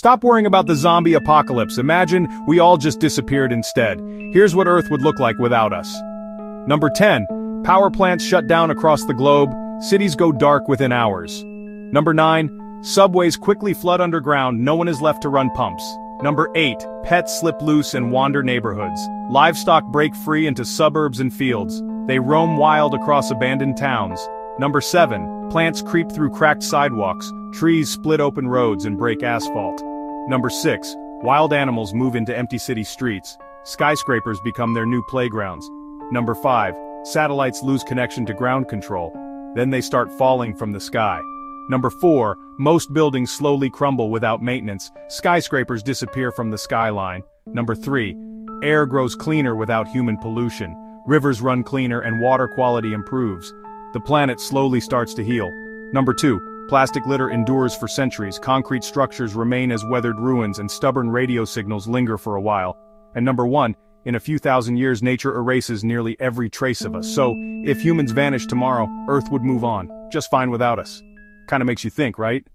Stop worrying about the zombie apocalypse, imagine we all just disappeared instead. Here's what Earth would look like without us. Number 10. Power plants shut down across the globe, cities go dark within hours. Number 9. Subways quickly flood underground, no one is left to run pumps. Number 8. Pets slip loose and wander neighborhoods. Livestock break free into suburbs and fields. They roam wild across abandoned towns. Number 7. Plants creep through cracked sidewalks, trees split open roads and break asphalt. Number 6. Wild animals move into empty city streets. Skyscrapers become their new playgrounds. Number 5. Satellites lose connection to ground control. Then they start falling from the sky. Number 4. Most buildings slowly crumble without maintenance. Skyscrapers disappear from the skyline. Number 3. Air grows cleaner without human pollution. Rivers run cleaner and water quality improves. The planet slowly starts to heal. Number 2. Plastic litter endures for centuries, concrete structures remain as weathered ruins and stubborn radio signals linger for a while. And number 1. In a few thousand years nature erases nearly every trace of us, so, if humans vanish tomorrow, Earth would move on, just fine without us. Kinda makes you think, right?